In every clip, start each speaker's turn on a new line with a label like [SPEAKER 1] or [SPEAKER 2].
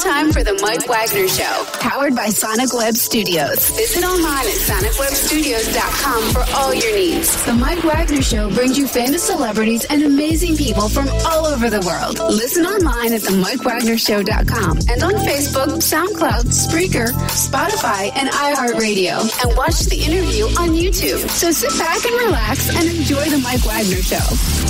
[SPEAKER 1] time for the Mike Wagner Show, powered by Sonic Web Studios. Visit online at sonicwebstudios.com for all your needs. The Mike Wagner Show brings you famous celebrities and amazing people from all over the world. Listen online at themikewagnershow.com and on Facebook, SoundCloud, Spreaker, Spotify, and iHeartRadio. And watch the interview on YouTube. So sit back and relax and enjoy the Mike Wagner Show.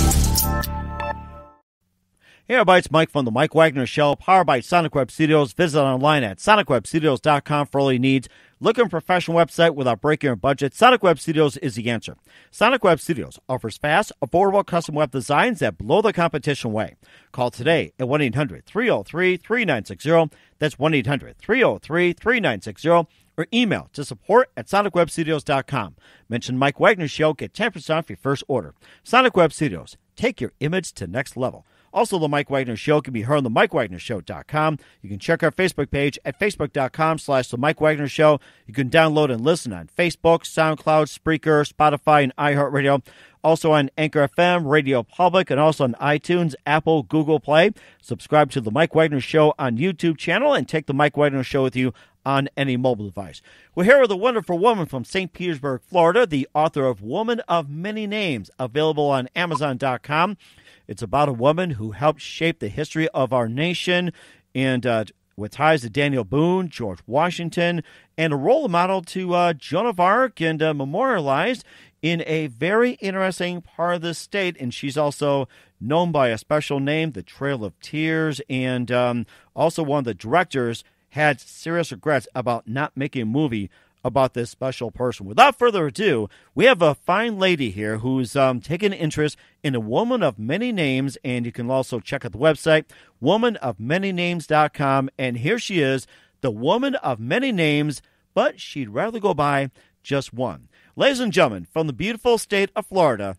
[SPEAKER 2] Hey everybody, it's Mike from the Mike Wagner Show, powered by Sonic Web Studios. Visit online at sonicwebstudios.com for all your needs. Looking for a professional website without breaking your budget? Sonic Web Studios is the answer. Sonic Web Studios offers fast, affordable custom web designs that blow the competition away. Call today at 1 800 303 3960. That's 1 800 303 3960. Or email to support at sonicwebstudios.com. Mention Mike Wagner Show, get 10% off your first order. Sonic Web Studios, take your image to next level. Also, the Mike Wagner Show can be heard on the MikeWagnerShow.com. You can check our Facebook page at Facebook.com slash The Mike Wagner Show. You can download and listen on Facebook, SoundCloud, Spreaker, Spotify, and iHeartRadio. Also on Anchor FM, Radio Public, and also on iTunes, Apple, Google Play. Subscribe to The Mike Wagner Show on YouTube channel and take The Mike Wagner Show with you on any mobile device. We're here with a wonderful woman from St. Petersburg, Florida, the author of Woman of Many Names, available on Amazon.com. It's about a woman who helped shape the history of our nation and uh, with ties to Daniel Boone, George Washington, and a role model to uh, Joan of Arc and uh, memorialized in a very interesting part of the state. And she's also known by a special name, the Trail of Tears, and um, also one of the directors had serious regrets about not making a movie about this special person. Without further ado, we have a fine lady here who's um, taken interest in a woman of many names, and you can also check out the website, womanofmanynames.com. And here she is, the woman of many names, but she'd rather go by just one. Ladies and gentlemen, from the beautiful state of Florida,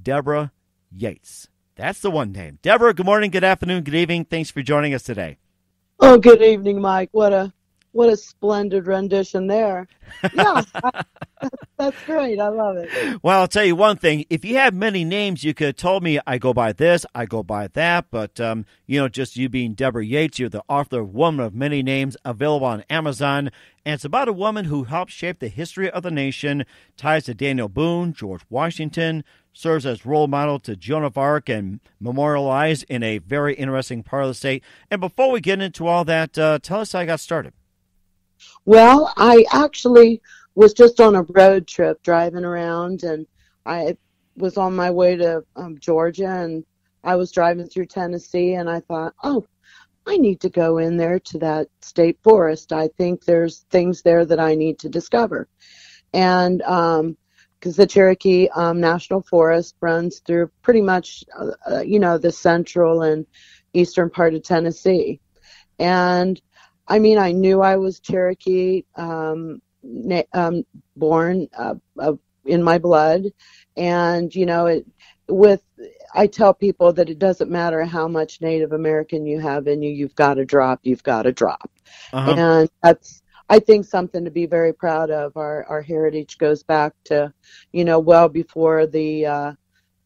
[SPEAKER 2] Deborah Yates. That's the one name. Deborah, good morning, good afternoon, good evening. Thanks for joining us today.
[SPEAKER 3] Oh, good evening, Mike. What a what a splendid rendition there. Yeah, I, that's great. I love it.
[SPEAKER 2] Well, I'll tell you one thing. If you had many names, you could have told me I go by this, I go by that. But, um, you know, just you being Deborah Yates, you're the author of Woman of Many Names, available on Amazon. And it's about a woman who helped shape the history of the nation, ties to Daniel Boone, George Washington, serves as role model to Joan of Arc and memorialized in a very interesting part of the state. And before we get into all that, uh, tell us how I got started.
[SPEAKER 3] Well, I actually was just on a road trip driving around, and I was on my way to um, Georgia, and I was driving through Tennessee, and I thought, oh, I need to go in there to that state forest. I think there's things there that I need to discover. And um, because the Cherokee um, National Forest runs through pretty much, uh, uh, you know, the central and eastern part of Tennessee. And I mean, I knew I was Cherokee, um, na- um, born uh, uh, in my blood, and you know, it with. I tell people that it doesn't matter how much Native American you have in you, you've got to drop. You've got to drop, uh-huh. and that's I think something to be very proud of. Our our heritage goes back to, you know, well before the uh,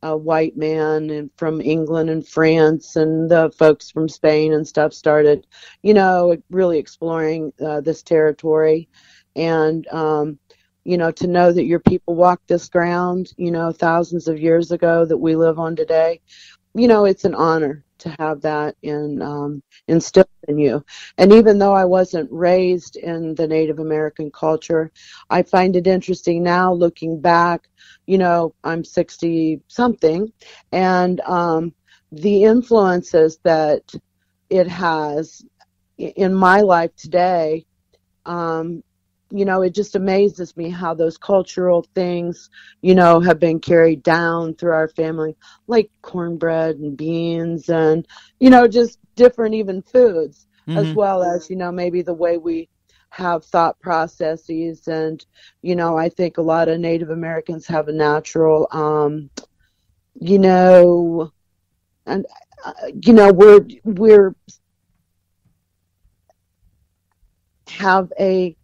[SPEAKER 3] a white man and from England and France and the folks from Spain and stuff started, you know, really exploring uh, this territory, and um, you know, to know that your people walked this ground, you know, thousands of years ago that we live on today, you know, it's an honor to have that in um, instilled in you. And even though I wasn't raised in the Native American culture, I find it interesting now looking back. You know, I'm 60 something, and um, the influences that it has in my life today um, you know, it just amazes me how those cultural things, you know, have been carried down through our family, like cornbread and beans and, you know, just different even foods, mm-hmm. as well as, you know, maybe the way we have thought processes. And, you know, I think a lot of Native Americans have a natural, um, you know, and, uh, you know, we're, we're, have a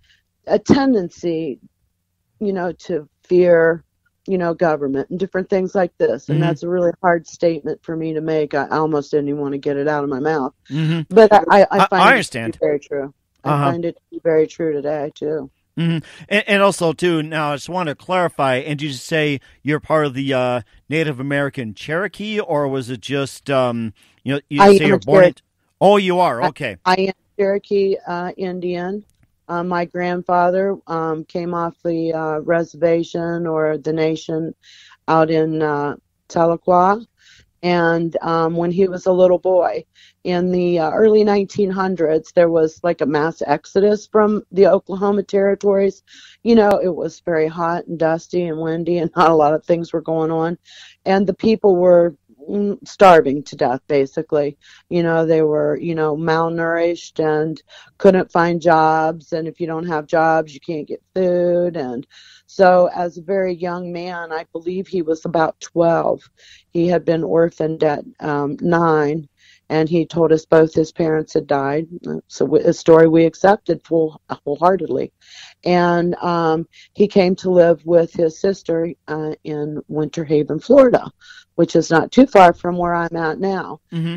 [SPEAKER 3] a tendency, you know, to fear you know, government and different things like this. And
[SPEAKER 2] Mhm.
[SPEAKER 3] that's a really hard statement for me to make. I almost didn't even want to get it out of my mouth.
[SPEAKER 2] hmm
[SPEAKER 3] But I, I, I
[SPEAKER 2] I- understand.
[SPEAKER 3] very true.
[SPEAKER 2] Uh-huh.
[SPEAKER 3] I find it to be very true today too.
[SPEAKER 2] hmm And, and also, too, now I just want to clarify. And did you say you're part of the uh, Native American Cherokee, or was it just um, you know you
[SPEAKER 3] I
[SPEAKER 2] say you're born? Oh, you are okay.
[SPEAKER 3] I am Cherokee uh, Indian. Uh, my grandfather um, came off the uh, reservation or the nation out in uh, Tahlequah. And um, when he was a little boy, in the uh, early 1900s, there was like a mass exodus from the Oklahoma territories. You know, it was very hot and dusty and windy, and not a lot of things were going on. And the people were mm, starving to death, basically. You know, they were, you know, malnourished and couldn't find jobs. And if you don't have jobs, you can't get food. And so, as a very young man, I believe he was about 12, he had been orphaned at um, nine. And he told us both his parents had died. So, a story we accepted full, wholeheartedly. And um, he came to live with his sister uh, in Winter Haven, Florida, which is not too far from where I'm at now
[SPEAKER 2] hmm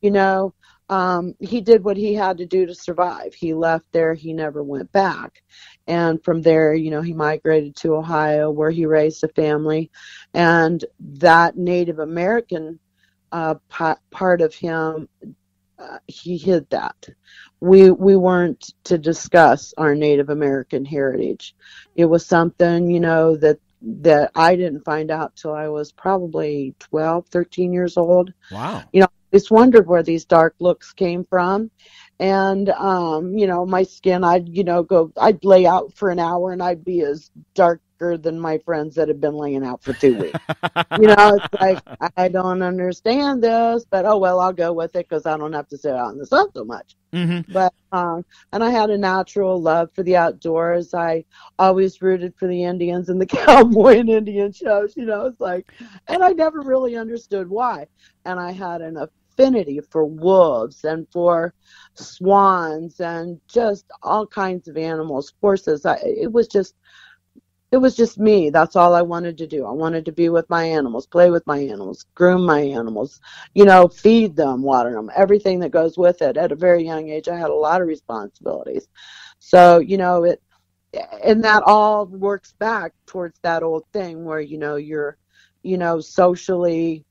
[SPEAKER 3] you know um, he did what he had to do to survive. He left there. He never went back. And from there you know he migrated to ohio where he raised a family. And that native american uh, pa- part of him uh, he hid that. We we weren't to discuss our native american heritage. It was something you know that that i didn't find out till i was probably 12 13 years old.
[SPEAKER 2] Wow.
[SPEAKER 3] Just wondered where these dark looks came from. And um, you know, my skin I'd, you know, go I'd lay out for an hour and I'd be as darker than my friends that had been laying out for two weeks. you know, it's like I don't understand this, but oh well, I'll go with it because I don't have to sit out in the sun so much.
[SPEAKER 2] hmm
[SPEAKER 3] But um, and I had a natural love for the outdoors. I always rooted for the Indians and the cowboy and Indian shows. You know, it's like, and I never really understood why. And I had an affinity for wolves and for swans and just all kinds of animals, horses. I, it was just. It was just me. That's all I wanted to do. I wanted to be with my animals, play with my animals, groom my animals, you know, feed them, water them, everything that goes with it. At a very young age, I had a lot of responsibilities. So, you know, it, and that all works back towards that old thing where, you know, you're, you know, socially,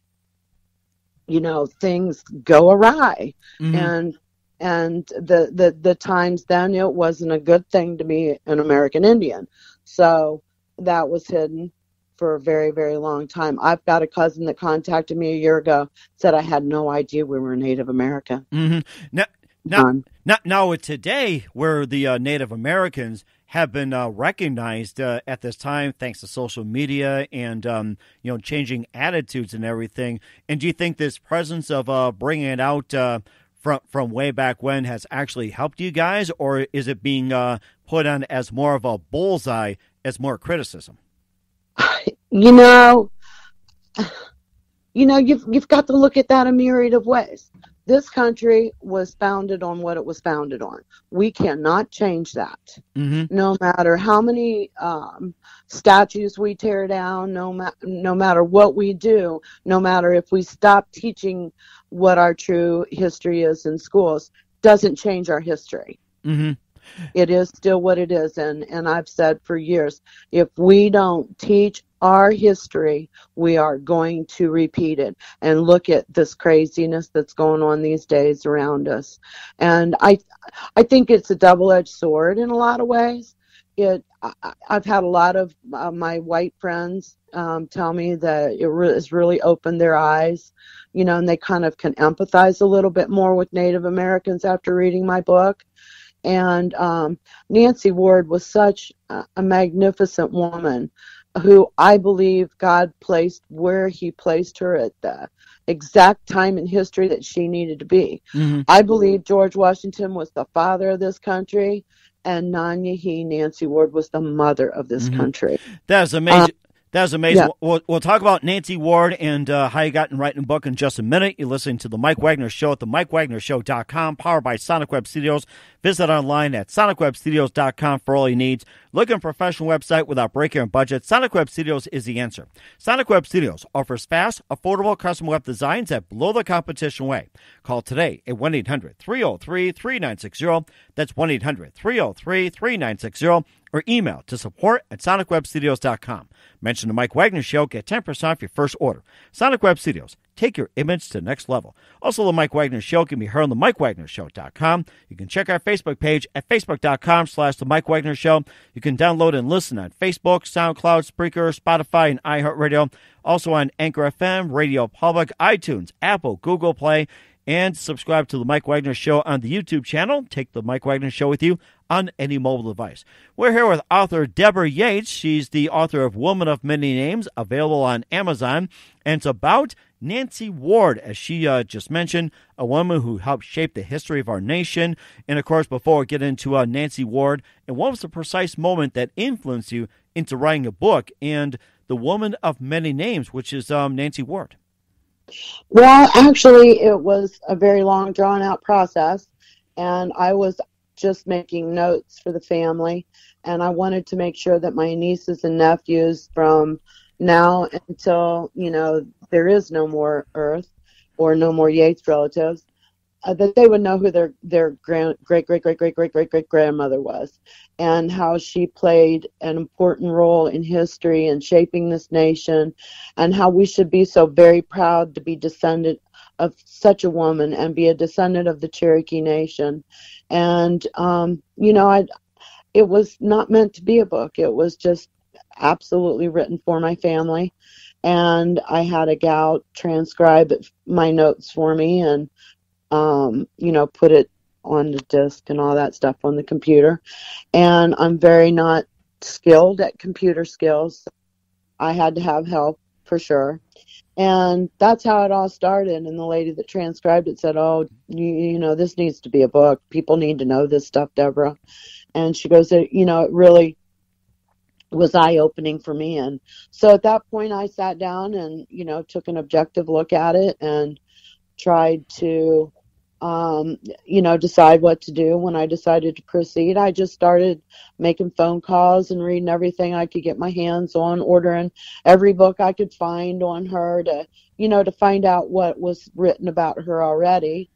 [SPEAKER 3] you know, things go awry.
[SPEAKER 2] hmm
[SPEAKER 3] And, and the, the, the times then it wasn't a good thing to be an American Indian. So that was hidden for a very, very long time. I've got a cousin that contacted me a year ago, said I had no idea we were Native American.
[SPEAKER 2] hmm Now, now, now, now, today, where the uh, Native Americans have been uh, recognized uh, at this time, thanks to social media and um, you know changing attitudes and everything. And do you think this presence of uh, bringing it out uh, from from way back when has actually helped you guys, or is it being uh, put on as more of a bullseye, as more criticism?
[SPEAKER 3] You know, you know, you've you've got to look at that a myriad of ways. This country was founded on what it was founded on. We cannot change that.
[SPEAKER 2] Mm-hmm.
[SPEAKER 3] no matter how many um, statues we tear down, no, ma- no matter what we do, no matter if we stop teaching what our true history is in schools, doesn't change our history.
[SPEAKER 2] Mm-hmm.
[SPEAKER 3] It is still what it is. And, and I've said for years if we don't teach our history, we are going to repeat it. And look at this craziness that's going on these days around us. And I, I think it's a double edged sword in a lot of ways. It, I, I've had a lot of uh, my white friends um, tell me that it re- has really opened their eyes, you know, and they kind of can empathize a little bit more with Native Americans after reading my book. And um, Nancy Ward was such a, a magnificent woman who I believe God placed where He placed her at the exact time in history that she needed to be.
[SPEAKER 2] Mm-hmm.
[SPEAKER 3] I believe George Washington was the father of this country, and Nanyehi Nancy Ward was the mother of this
[SPEAKER 2] Mhm.
[SPEAKER 3] country.
[SPEAKER 2] That's amazing. That's amazing. Yeah. We'll, we'll talk about Nancy Ward and uh, how you got in writing a book in just a minute. You're listening to the Mike Wagner Show at the MikeWagnerShow.com, powered by Sonic Web Studios. Visit online at SonicWebStudios.com for all your needs. Looking for a professional website without breaking your budget? Sonic Web Studios is the answer. Sonic Web Studios offers fast, affordable custom web designs that blow the competition away. Call today at 1 800 303 3960. That's 1 800 303 3960 or email to support at sonicwebstudios.com. Mention the Mike Wagner Show, get 10% off your first order. Sonic Web Studios, take your image to the next level. Also, the Mike Wagner Show can be heard on the MikeWagnerShow.com. You can check our Facebook page at facebook.com slash the Mike Wagner Show. You can download and listen on Facebook, SoundCloud, Spreaker, Spotify, and iHeartRadio. Also on Anchor FM, Radio Public, iTunes, Apple, Google Play, and subscribe to the Mike Wagner Show on the YouTube channel. Take the Mike Wagner Show with you on any mobile device. We're here with author Deborah Yates. She's the author of Woman of Many Names, available on Amazon. And it's about Nancy Ward, as she uh, just mentioned, a woman who helped shape the history of our nation. And of course, before we get into uh, Nancy Ward, and what was the precise moment that influenced you into writing a book and the woman of many names, which is um, Nancy Ward?
[SPEAKER 3] Well, actually, it was a very long, drawn out process. And I was just making notes for the family. And I wanted to make sure that my nieces and nephews from now until, you know, there is no more Earth or no more Yates relatives, uh, that they would know who their their grand, great great great great great great great grandmother was, and how she played an important role in history and shaping this nation, and how we should be so very proud to be descendant of such a woman and be a descendant of the Cherokee Nation, and um, you know I, it was not meant to be a book. It was just absolutely written for my family, and I had a gal transcribe my notes for me and um, you know, put it on the disk and all that stuff on the computer. And I'm very not skilled at computer skills. I had to have help for sure. And that's how it all started. And the lady that transcribed it said, Oh, you, you know, this needs to be a book. People need to know this stuff, Deborah. And she goes, You know, it really was eye opening for me. And so at that point, I sat down and, you know, took an objective look at it and tried to um, you know, decide what to do. When I decided to proceed, I just started making phone calls and reading everything I could get my hands on, ordering every book I could find on her to, you know, to find out what was written about her already.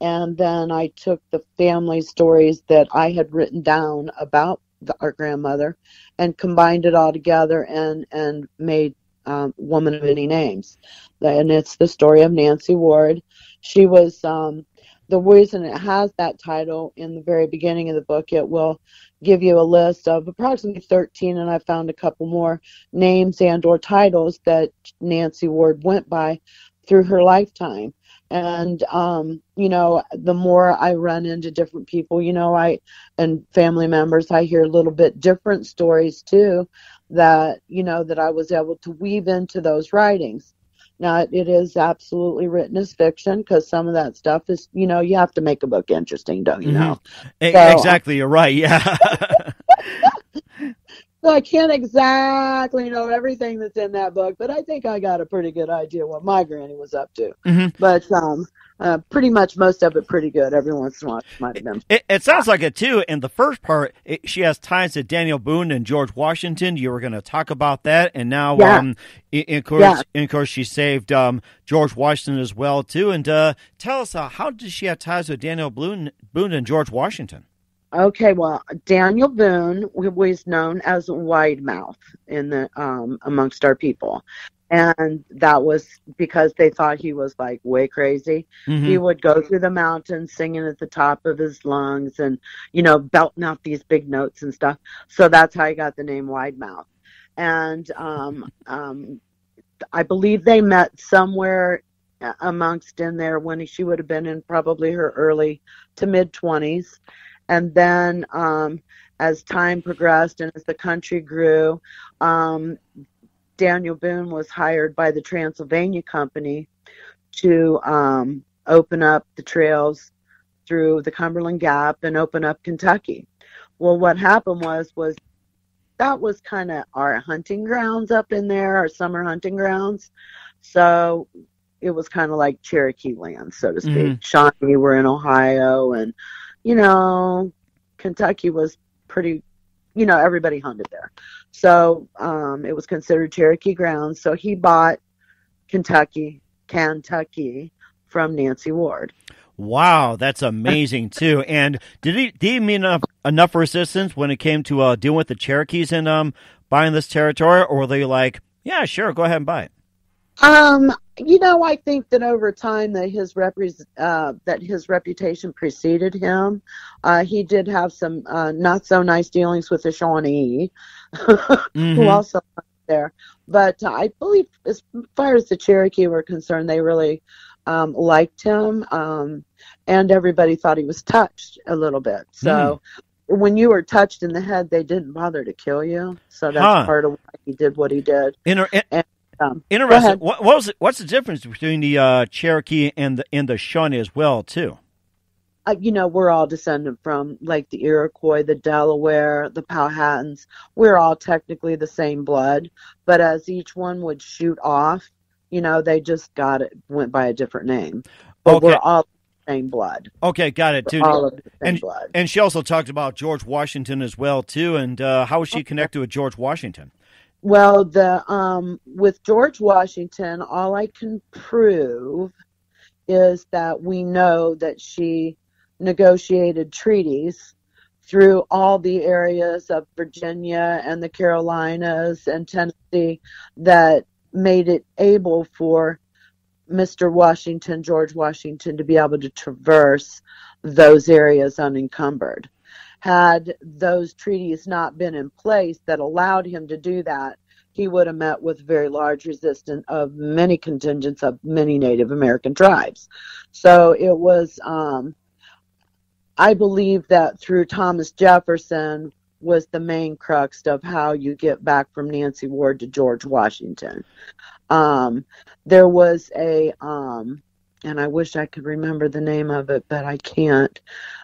[SPEAKER 3] And then I took the family stories that I had written down about the, our grandmother and combined it all together and, and made um, Woman of Many Names. And it's the story of Nancy Ward. She was um, the reason it has that title in the very beginning of the book, it will give you a list of approximately 13, and I found a couple more names and or titles that Nancy Ward went by through her lifetime. And um, you know, the more I run into different people, you know, I and family members, I hear a little bit different stories too that you know that I was able to weave into those writings. Now, it is absolutely written as fiction because some of that stuff is, you know, you have to make a book interesting, don't you mm-hmm. know?
[SPEAKER 2] So, exactly, you're right. Yeah.
[SPEAKER 3] so I can't exactly know everything that's in that book, but I think I got a pretty good idea what my granny was up to. Mm-hmm. But um, uh, pretty much most of it pretty good. Every once in a while, might have been.
[SPEAKER 2] It, it sounds like it too. In the first part, it, she has ties to Daniel Boone and George Washington. You were going to talk about that, and now, yeah. um, of course, yeah. in course, she saved um, George Washington as well too. And uh, tell us, uh, how did she have ties with Daniel Boone, Boone and George Washington?
[SPEAKER 3] Okay, well, Daniel Boone was known as Wide Mouth in the um, amongst our people, and that was because they thought he was like way crazy. Mm-hmm. He would go through the mountains singing at the top of his lungs and you know belting out these big notes and stuff. So that's how he got the name Wide Mouth. And um, um, I believe they met somewhere amongst in there when she would have been in probably her early to mid 20s. And then um, as time progressed and as the country grew, um, Daniel Boone was hired by the Transylvania Company to um, open up the trails through the Cumberland Gap and open up Kentucky. Well, what happened was was that was kind of our hunting grounds up in there, our summer hunting grounds. So it was kind of like Cherokee land, so to speak.
[SPEAKER 2] Mhm.
[SPEAKER 3] Shawnee were in Ohio, and you know, Kentucky was pretty. You know, everybody hunted there, so um, it was considered Cherokee grounds. So he bought Kentucky, Kentucky from Nancy Ward.
[SPEAKER 2] Wow, that's amazing too. And did he did he mean enough, enough resistance when it came to uh, dealing with the Cherokees and um, buying this territory, or were they like, yeah, sure, go ahead and buy it?
[SPEAKER 3] Um, you know, I think that over time that his repres uh, that his reputation preceded him. Uh, he did have some uh, not so nice dealings with the Shawnee, who
[SPEAKER 2] Mhm.
[SPEAKER 3] also there. But I believe, as far as the Cherokee were concerned, they really um, liked him, um, and everybody thought he was touched a little bit. So. When you were touched in the head, they didn't bother to kill you. So that's
[SPEAKER 2] Huh.
[SPEAKER 3] part of why he did what he did.
[SPEAKER 2] Inter- in-
[SPEAKER 3] Um,
[SPEAKER 2] interesting. What, what was it, what's the difference between the uh, Cherokee and the and the Shawnee as well too?
[SPEAKER 3] uh, you know, we're all descended from like the Iroquois, the Delaware, the Powhatans. We're all technically the same blood, but as each one would shoot off, you know, they just got it went by a different name. But
[SPEAKER 2] Okay.
[SPEAKER 3] we're all same blood.
[SPEAKER 2] Okay, got it too.
[SPEAKER 3] all of the same
[SPEAKER 2] and
[SPEAKER 3] blood.
[SPEAKER 2] and she also talked about George Washington as well too, and uh, how was she connected with George Washington?
[SPEAKER 3] Well, the um with George Washington, all I can prove is that we know that she negotiated treaties through all the areas of Virginia and the Carolinas and Tennessee that made it able for Mr. Washington, George Washington, to be able to traverse those areas unencumbered. Had those treaties not been in place that allowed him to do that, he would have met with very large resistance of many contingents of many Native American tribes. So it was, um, I believe that through Thomas Jefferson was the main crux of how you get back from Nancy Ward to George Washington. Um, there was a, um, and I wish I could remember the name of it, but I can't.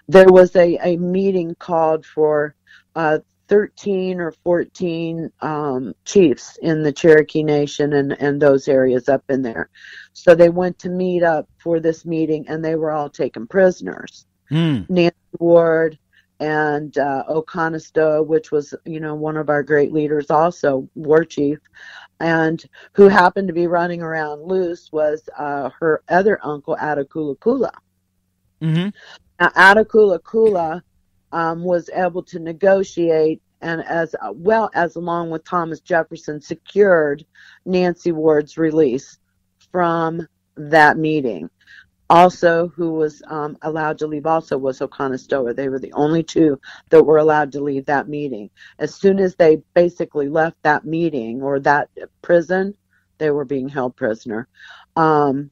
[SPEAKER 3] There was a, a meeting called for uh, 13 or 14 um, chiefs in the Cherokee Nation and, and those areas up in there. So they went to meet up for this meeting and they were all taken prisoners.
[SPEAKER 2] Hmm.
[SPEAKER 3] Nancy Ward and uh, which was, you know, one of our great leaders, also war chief, and who happened to be running around loose was uh, her other uncle, Attakullakulla.
[SPEAKER 2] hmm
[SPEAKER 3] Now, Attakullakulla um, was able to negotiate and as uh, well as along with Thomas Jefferson secured Nancy Ward's release from that meeting. Also, who was um, allowed to leave also was Oconostota. They were the only two that were allowed to leave that meeting. As soon as they basically left that meeting or that prison, they were being held prisoner. Um,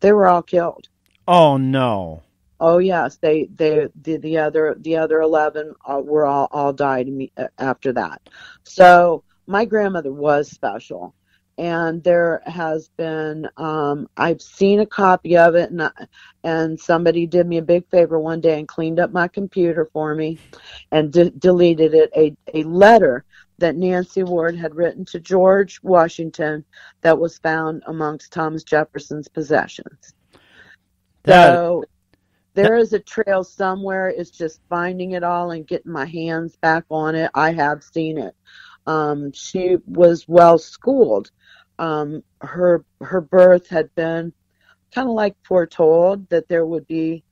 [SPEAKER 3] they were all killed.
[SPEAKER 2] Oh no.
[SPEAKER 3] Oh yes, they they the, the other the other eleven uh, were all all died uh, after that. So my grandmother was special, and there has been um, I've seen a copy of it, and I, and somebody did me a big favor one day and cleaned up my computer for me, and de- deleted it a a letter that Nancy Ward had written to George Washington that was found amongst Thomas Jefferson's possessions.
[SPEAKER 2] That-
[SPEAKER 3] So there is a trail somewhere. It's just finding it all and getting my hands back on it. I have seen it. Um, she was well schooled. Um, her her birth had been kind of like foretold that there would be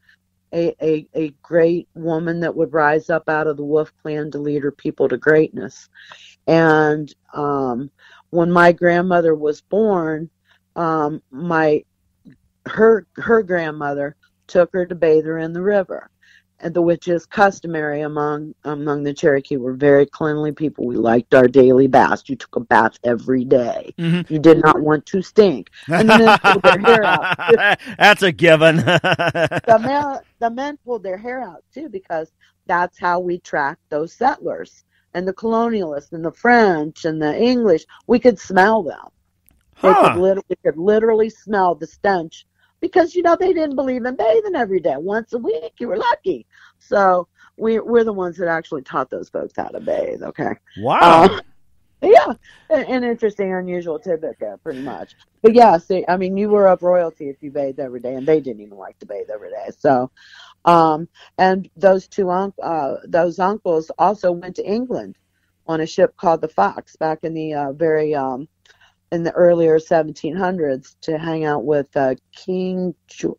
[SPEAKER 3] a, a a great woman that would rise up out of the Wolf Clan to lead her people to greatness. And um, when my grandmother was born, um, my her her grandmother took her to bathe her in the river, and the which is customary among among the Cherokee. We're very cleanly people. We liked our daily baths. You took a bath every day.
[SPEAKER 2] Mhm.
[SPEAKER 3] You did not want to stink. And the men pulled their hair out.
[SPEAKER 2] That's a given.
[SPEAKER 3] The men, the men pulled their hair out too because that's how we tracked those settlers and the colonialists and the French and the English. We could smell them. They
[SPEAKER 2] Huh.
[SPEAKER 3] could, lit- we could literally smell the stench because you know they didn't believe in bathing every day. Once a week, you were lucky. So we we're the ones that actually taught those folks how to bathe. Okay.
[SPEAKER 2] Wow.
[SPEAKER 3] Uh, yeah, an interesting, unusual tidbit there, pretty much. But yeah, see, I mean, you were of royalty if you bathed every day, and they didn't even like to bathe every day. So, um, and those two un- uh, those uncles also went to England on a ship called the Fox back in the uh, very um, in the earlier 1700s to hang out with uh, King jo-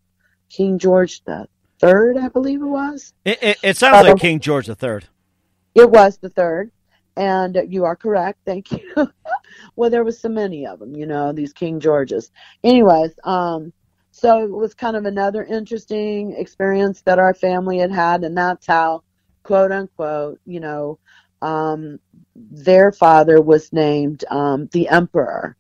[SPEAKER 3] King George the Third, I believe it was.
[SPEAKER 2] It, it, it sounds like King George the Third.
[SPEAKER 3] It was the third, and you are correct. Thank you. well, there was so many of them, you know, these King Georges. Anyways, um, so it was kind of another interesting experience that our family had had, and that's how, quote unquote, you know, um, their father was named um, the Emperor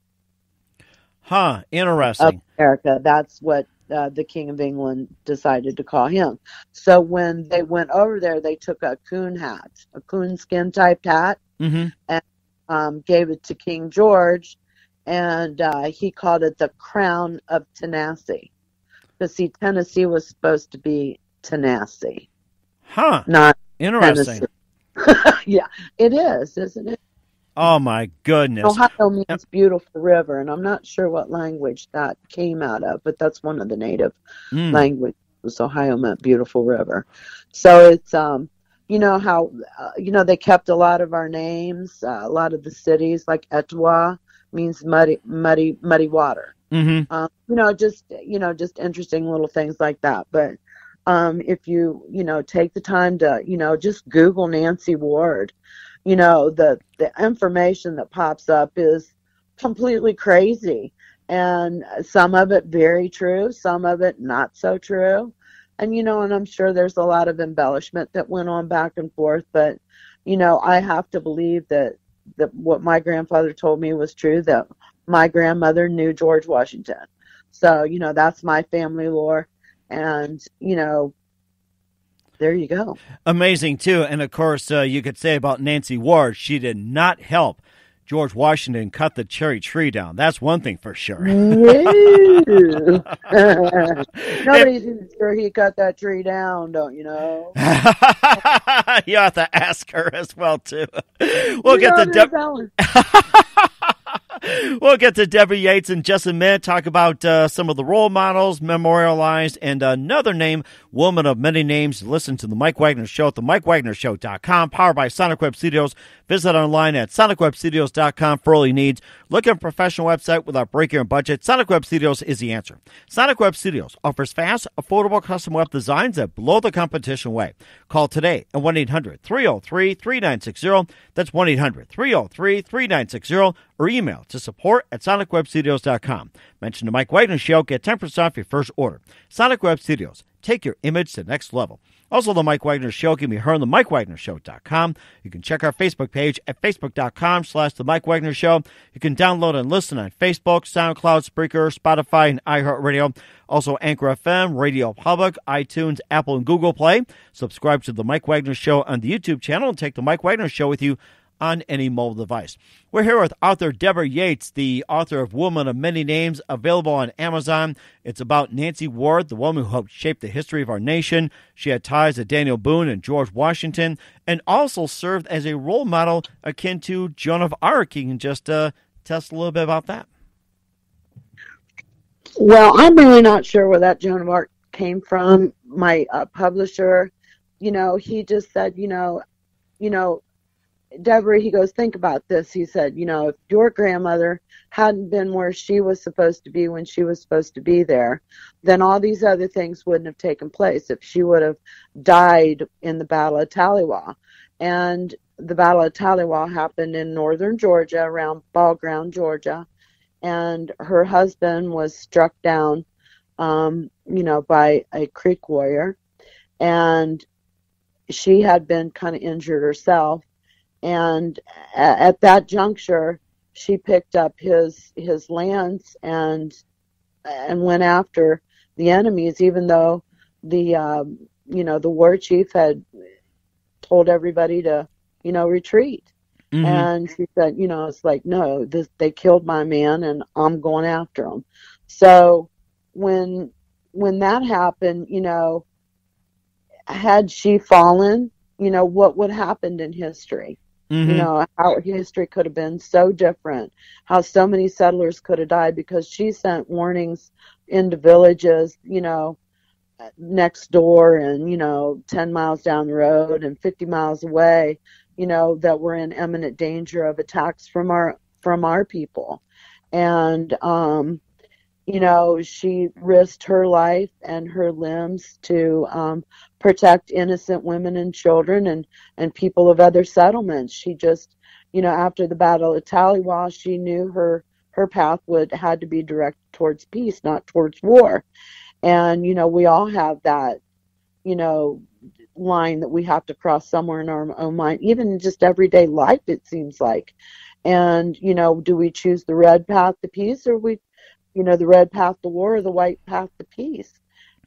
[SPEAKER 2] Huh. Interesting.
[SPEAKER 3] America. That's what uh, the King of England decided to call him. So when they went over there, they took a coon hat, a coon skin type hat,
[SPEAKER 2] Mm-hmm.
[SPEAKER 3] um, gave it to King George, and uh, he called it the Crown of Tennessee. Because see, Tennessee was supposed to be Tennessee,
[SPEAKER 2] Huh.
[SPEAKER 3] not
[SPEAKER 2] Interesting.
[SPEAKER 3] Yeah, it is, isn't it?
[SPEAKER 2] Oh my goodness.
[SPEAKER 3] Ohio means beautiful river, and I'm not sure what language that came out of, but that's one of the native
[SPEAKER 2] Mm.
[SPEAKER 3] languages. Ohio meant beautiful river. So it's um, you know how uh, you know they kept a lot of our names, uh, a lot of the cities, like Etowah means muddy, muddy, muddy water.
[SPEAKER 2] Mm-hmm.
[SPEAKER 3] Um, you know, just you know, just interesting little things like that. But um, if you you know take the time to you know just Google Nancy Ward, you know the the information that pops up is completely crazy, and some of it very true, some of it not so true, and you know, and I'm sure there's a lot of embellishment that went on back and forth, but you know, I have to believe that that what my grandfather told me was true that my grandmother knew George Washington. So, you know, that's my family lore. And, you know, there you go.
[SPEAKER 2] Amazing too, and of course, uh, you could say about Nancy Ward, she did not help George Washington cut the cherry tree down. That's one thing for sure.
[SPEAKER 3] No. Nobody's even sure he cut that tree down, don't you know?
[SPEAKER 2] you have to ask her as well too. We'll
[SPEAKER 3] You
[SPEAKER 2] get
[SPEAKER 3] the.
[SPEAKER 2] to
[SPEAKER 3] there's
[SPEAKER 2] Deb-
[SPEAKER 3] that one.
[SPEAKER 2] we'll get to Deborah Yates in just a minute. Talk about uh, some of the role models memorialized and another name, woman of many names. Listen to the Mike Wagner Show at the MikeWagnerShow.com, powered by Sonic Web Studios. Visit online at SonicWebStudios.com for all your needs. Look at a professional website without breaking your budget. Sonic Web Studios is the answer. Sonic Web Studios offers fast, affordable custom web designs that blow the competition away. Call today at 1 800 303 3960. That's 1 800 303 3960 or email to support at sonicwebstudios.com. Mention the Mike Wagner Show, get 10% off your first order. Sonic Web Studios, take your image to the next level. Also, the Mike Wagner Show can be heard on the MikeWagnerShow.com. You can check our Facebook page at Facebook.com slash The Mike Wagner Show. You can download and listen on Facebook, SoundCloud, Spreaker, Spotify, and iHeartRadio. Also, Anchor FM, Radio Public, iTunes, Apple, and Google Play. Subscribe to The Mike Wagner Show on the YouTube channel and take The Mike Wagner Show with you on any mobile device. We're here with author Deborah Yates, the author of Woman of Many Names, available on Amazon. It's about Nancy Ward, the woman who helped shape the history of our nation. She had ties to Daniel Boone and George Washington, and also served as a role model akin to Joan of Arc. You can just uh, tell us a little bit about that.
[SPEAKER 3] Well, I'm really not sure where that Joan of Arc came from. My uh, publisher, you know, he just said, you know, you know, Deborah, he goes, think about this. He said, you know, if your grandmother hadn't been where she was supposed to be when she was supposed to be there, then all these other things wouldn't have taken place if she would have died in the Battle of Taliwa. And the Battle of Taliwa happened in northern Georgia, around Ball Ground, Georgia. And her husband was struck down, um, you know, by a Creek warrior. And she had been kind of injured herself and at that juncture she picked up his his lance and and went after the enemies even though the um, you know the war chief had told everybody to you know retreat
[SPEAKER 2] Mhm.
[SPEAKER 3] and she said you know it's like no this they killed my man and i'm going after them so when when that happened you know had she fallen you know, what would happened in history.
[SPEAKER 2] Mhm.
[SPEAKER 3] You know, how history could have been so different, how so many settlers could have died because she sent warnings into villages, you know, next door and, you know, 10 miles down the road and 50 miles away, you know, that were in imminent danger of attacks from our from our people. And um you know, she risked her life and her limbs to um, protect innocent women and children and, and people of other settlements. She just, you know, after the Battle of Taliwa, she knew her her path would had to be directed towards peace, not towards war. And you know, we all have that, you know, line that we have to cross somewhere in our own mind, even in just everyday life. It seems like. And you know, do we choose the red path to peace, or we you know, the red path to war or the white path to peace.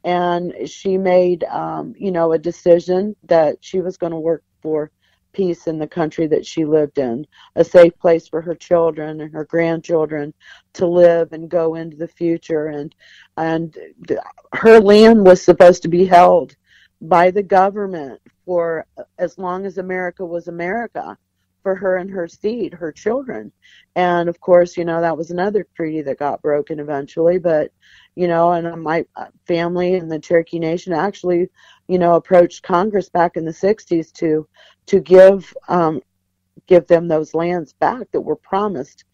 [SPEAKER 3] And she made, um, you know, a decision that she was going to work for peace in the country that she lived in, a safe place for her children and her grandchildren to live and go into the future. And and her land was supposed to be held by the government for as long as America was America for her and her seed, her children. And of course, you know, that was another treaty that got broken eventually. But, you know, and my family and the Cherokee Nation actually, you know, approached Congress back in the 60s to to give um, give them those lands back that were promised.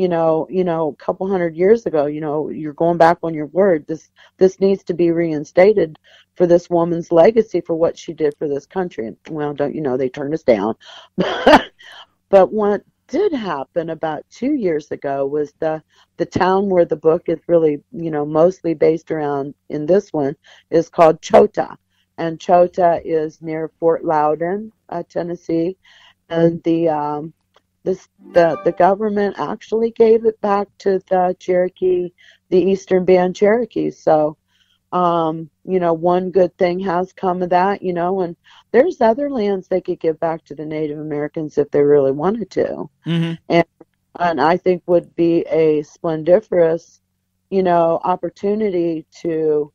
[SPEAKER 3] You know, you know, a couple hundred years ago. You know, you're going back on your word. This this needs to be reinstated for this woman's legacy for what she did for this country. And well, don't you know, they turned us down. but what did happen about two years ago was the the town where the book is really you know mostly based around in this one is called Chota, and Chota is near Fort Loudoun, uh, Tennessee, and the um, this the the government actually gave it back to the Cherokee, the Eastern Band Cherokees. So um, you know, one good thing has come of that, you know, and there's other lands they could give back to the Native Americans if they really wanted to.
[SPEAKER 2] Mm-hmm.
[SPEAKER 3] And and I think would be a splendiferous, you know, opportunity to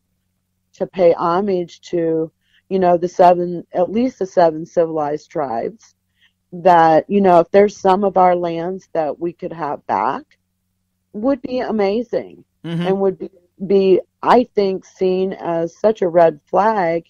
[SPEAKER 3] to pay homage to, you know, the seven at least the seven civilized tribes that, you know, if there's some of our lands that we could have back would be amazing
[SPEAKER 2] Mm-hmm.
[SPEAKER 3] and would be, be, I think, seen as such a red flag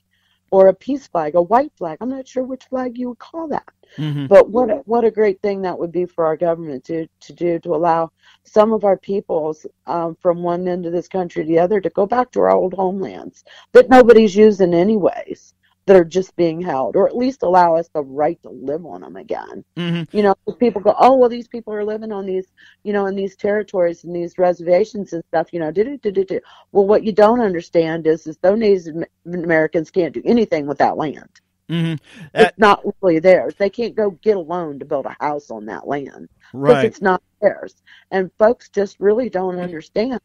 [SPEAKER 3] or a peace flag, a white flag. I'm not sure which flag you would call that.
[SPEAKER 2] Mm-hmm.
[SPEAKER 3] But what a, what a great thing that would be for our government to, to do to allow some of our peoples um, from one end of this country to the other to go back to our old homelands that nobody's using anyways that are just being held, or at least allow us the right to live on them again.
[SPEAKER 2] Mm-hmm.
[SPEAKER 3] You know, people go, oh well, these people are living on these, you know, in these territories and these reservations and stuff. You know, do do do do. Well, what you don't understand is, is those Native Americans can't do anything with that land.
[SPEAKER 2] Mm-hmm.
[SPEAKER 3] It's not really theirs. They can't go get a loan to build a house on that land because
[SPEAKER 2] Right.
[SPEAKER 3] it's not theirs. And folks just really don't understand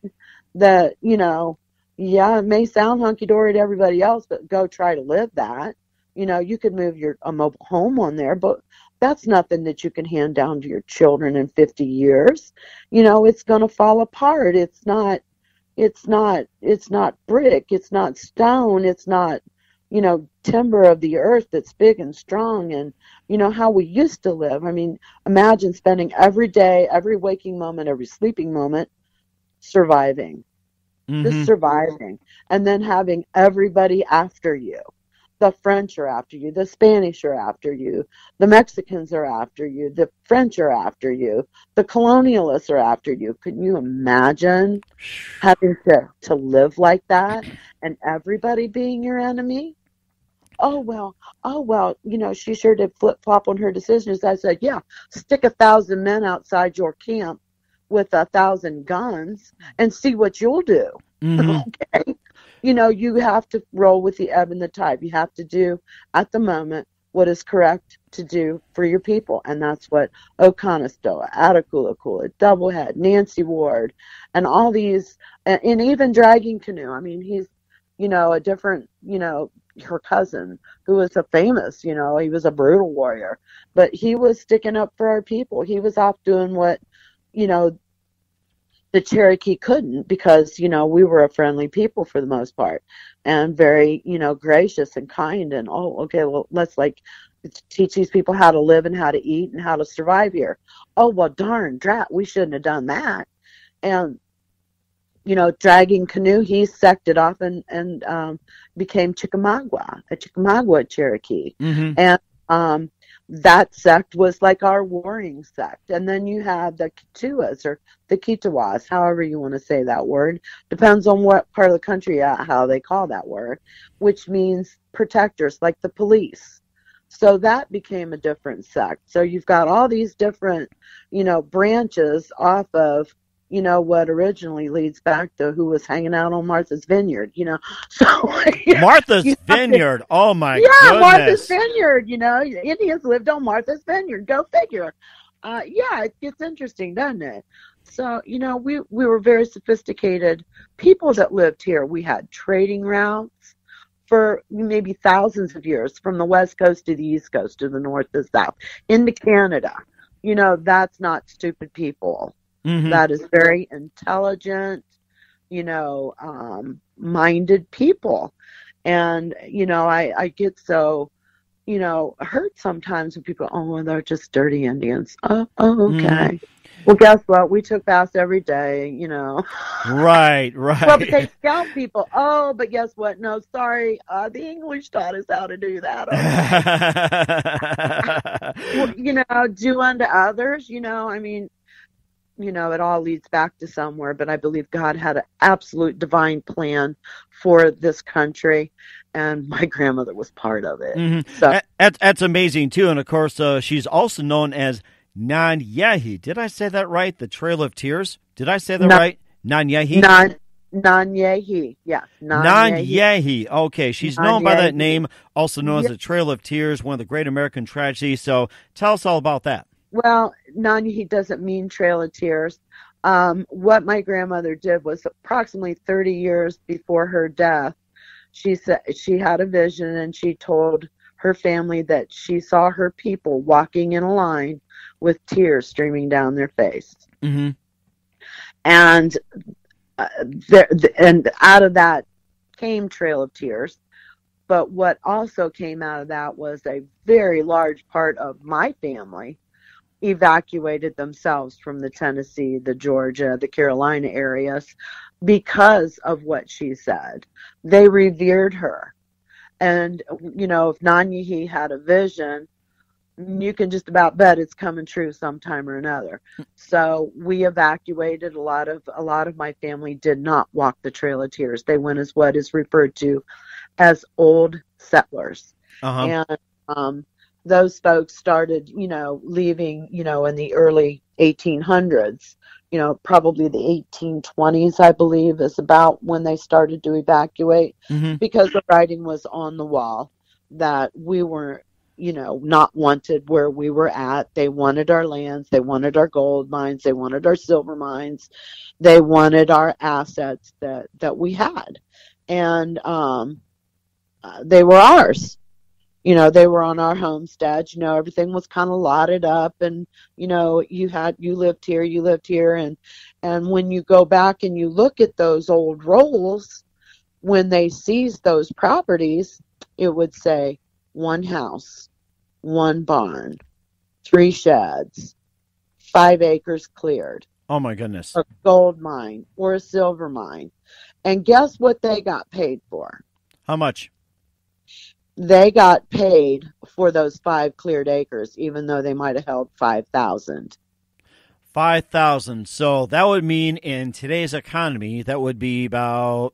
[SPEAKER 3] that, you know, yeah, it may sound hunky dory to everybody else, but go try to live that. You know, you could move your a mobile home on there, but that's nothing that you can hand down to your children in 50 years. You know, it's going to fall apart. It's not it's not it's not brick, it's not stone, it's not you know timber of the earth that's big and strong and you know how we used to live. I mean, imagine spending every day, every waking moment, every sleeping moment surviving
[SPEAKER 2] Mhm.
[SPEAKER 3] just surviving and then having everybody after you. The french are after you the spanish are after you the mexicans are after you the french are after you the colonialists are after you. Can you imagine having to to live like that and everybody being your enemy? Oh well oh well you know she sure did flip flop on her decisions. I said yeah stick a thousand men outside your camp with a thousand guns and see what you'll do
[SPEAKER 2] Mhm.
[SPEAKER 3] okay you know you have to roll with the ebb and the tide you have to do at the moment what is correct to do for your people and that's what Oconostota, Attakullakulla, Doublehead, Nancy Ward, and all these and, and even Dragging Canoe. I mean, he's you know a different you know her cousin who was a famous you know he was a brutal warrior, but he was sticking up for our people. He was off doing what you know the Cherokee couldn't because you know we were a friendly people for the most part and very you know gracious and kind and oh okay well let's like teach these people how to live and how to eat and how to survive here. Oh well, darn, drat, we shouldn't have done that. And you know, dragging canoe, he sected off and and um, became Chickamauga, a Chickamauga Cherokee,
[SPEAKER 2] Mm-hmm.
[SPEAKER 3] and um, that sect was like our warring sect. And then you have the Kituas or the Kitawas, however you want to say that word, depends on what part of the country how they call that word, which means protectors, like the police. So that became a different sect. So you've got all these different, you know, branches off of, you know, what originally leads back to who was hanging out on Martha's Vineyard, you know. So
[SPEAKER 2] Martha's
[SPEAKER 3] You to-
[SPEAKER 2] Vineyard. Oh my
[SPEAKER 3] yeah,
[SPEAKER 2] goodness.
[SPEAKER 3] Martha's Vineyard. You know, Indians lived on Martha's Vineyard. Go figure. Uh, yeah, it gets interesting, doesn't it? So you know, we we were very sophisticated people that lived here. We had trading routes for maybe thousands of years, from the west coast to the east coast to the north to south into Canada. You know, that's not stupid people
[SPEAKER 2] Mhm.
[SPEAKER 3] that is very intelligent, you know, um, minded people. And, you know, I, I get so, you know, hurt sometimes when people, oh, well, they're just dirty Indians. Oh, oh okay.
[SPEAKER 2] Mhm.
[SPEAKER 3] Well, guess what? We took baths every day, you know.
[SPEAKER 2] Right, right.
[SPEAKER 3] Well, but they scout people. Oh, but guess what? No, sorry. Uh, the English taught us how to do that. well, you know, do unto others, you know, I mean, you know, it all leads back to somewhere, but I believe God had an absolute divine plan for this country, and my grandmother was part of it.
[SPEAKER 2] Mhm.
[SPEAKER 3] So,
[SPEAKER 2] That- That's, that's amazing too, and of course, uh, she's also known as Nan Yehi. Did I say that right? The Trail of Tears. Did I say that
[SPEAKER 3] Na-
[SPEAKER 2] right? Nan Yehi.
[SPEAKER 3] non, non Yehi, yes, non
[SPEAKER 2] Nan. Okay, she's known by that name, also known as the Trail of Tears, one of the great American tragedies. So tell us all about that.
[SPEAKER 3] Well, Yehi doesn't mean Trail of Tears. Um, what my grandmother did was approximately 30 years before her death, she said she had a vision and she told her family that she saw her people walking in a line with tears streaming down their face.
[SPEAKER 2] hmm
[SPEAKER 3] And uh, there, th- and out of that came Trail of Tears. But what also came out of that was a very large part of my family evacuated themselves from the Tennessee, the Georgia, the Carolina areas because of what she said. They revered her. And, you know, if Nanyehi had a vision, you can just about bet it's coming true sometime or another. So we evacuated a lot of a lot of my family did not walk the Trail of Tears. They went as what is referred to as old settlers
[SPEAKER 2] Uh-huh.
[SPEAKER 3] and um, those folks started, you know, leaving, you know, in the early 1800s. You know, probably the 1820s, I believe, is about when they started to evacuate
[SPEAKER 2] hmm
[SPEAKER 3] because the writing was on the wall that we were, you know, not wanted where we were at. They wanted our lands, they wanted our gold mines, they wanted our silver mines, they wanted our assets that that we had, and um, uh, they were ours. You know, they were on our homestead. You know, everything was kind of lotted up, and you know, you had you lived here, you lived here, and and when you go back and you look at those old rolls, when they seized those properties, it would say one house, one barn, three sheds, five acres cleared,
[SPEAKER 2] Oh my goodness.
[SPEAKER 3] a gold mine or a silver mine. And guess what they got paid for?
[SPEAKER 2] How much?
[SPEAKER 3] They got paid for those five cleared acres, even though they might have held 5,000.
[SPEAKER 2] Five thousand. So that would mean in today's economy, that would be about.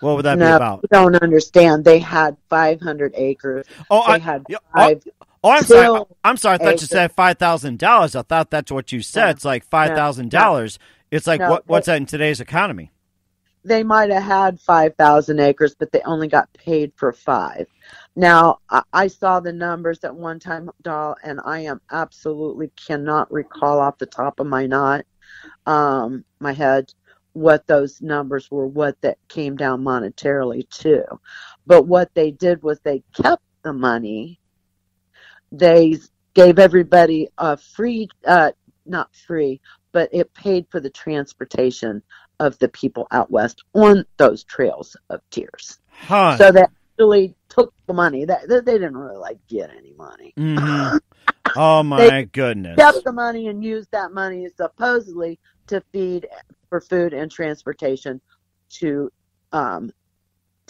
[SPEAKER 2] What would that be
[SPEAKER 3] no,
[SPEAKER 2] about?
[SPEAKER 3] you don't understand. They had 500 acres.
[SPEAKER 2] Oh,
[SPEAKER 3] They
[SPEAKER 2] I,
[SPEAKER 3] had
[SPEAKER 2] oh,
[SPEAKER 3] five.
[SPEAKER 2] oh, I'm sorry. I'm sorry. I thought you said five thousand dollars. I thought that's what you said.
[SPEAKER 3] No.
[SPEAKER 2] It's like five thousand dollars. It's like what? What's that in today's economy?
[SPEAKER 3] They might have had 5,000 acres, but they only got paid for five. Now, I, saw the numbers at one time, doll, and I am absolutely cannot recall off the top of my not um, my head what those numbers were, what that came down monetarily to. But what they did was they kept the money. They gave everybody a free, uh, not free, but it paid for the transportation of the people out west on those trails of tears.
[SPEAKER 2] Huh?
[SPEAKER 3] So they actually took the money. That they, they didn't really like get any money.
[SPEAKER 2] Mhm. Oh my
[SPEAKER 3] They
[SPEAKER 2] goodness.
[SPEAKER 3] Kept the money and used that money supposedly to feed for food and transportation to um,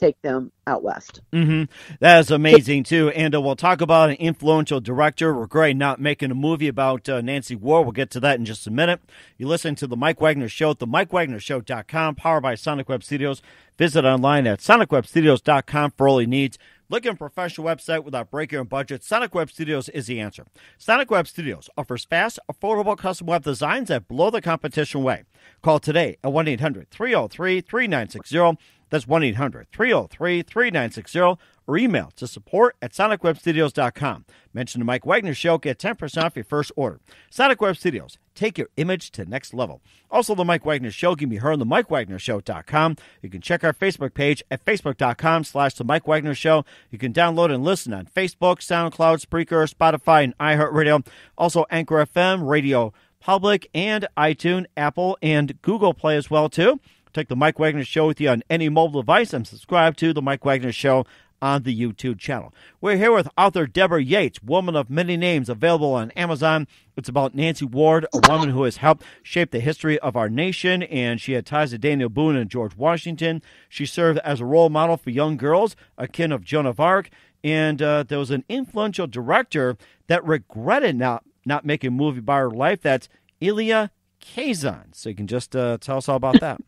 [SPEAKER 3] take them out west.
[SPEAKER 2] hmm That is amazing too. And uh, we'll talk about an influential director. Regret not making a movie about uh, Nancy Ward. We'll get to that in just a minute. You listen to the Mike Wagner Show at the MikeWagnerShow.com, powered by Sonic Web Studios. Visit online at SonicWebStudios.com for all your needs. Looking for a professional website without breaking your budget? Sonic Web Studios is the answer. Sonic Web Studios offers fast, affordable custom web designs that blow the competition away. Call today at 1 800 303 3960. That's 1 800 303 3960 or email to support at sonicwebstudios.com. Mention the Mike Wagner Show, get 10% off your first order. Sonic Web Studios, take your image to next level. Also, the Mike Wagner Show can be heard on the MikeWagnerShow.com. You can check our Facebook page at facebook.com slash the Mike Wagner Show. You can download and listen on Facebook, SoundCloud, Spreaker, Spotify, and iHeartRadio. Also, Anchor FM, Radio Public, and iTunes, Apple, and Google Play as well, too. Take the Mike Wagner Show with you on any mobile device and subscribe to the Mike Wagner Show on the YouTube channel. We're here with author Deborah Yates, Woman of Many Names, available on Amazon. It's about Nancy Ward, a woman who has helped shape the history of our nation, and she had ties to Daniel Boone and George Washington. She served as a role model for young girls, akin of Joan of Arc, and uh, there was an influential director that regretted not, not making a movie about her life. That's Elia Kazan. So you can just uh, tell us all about that.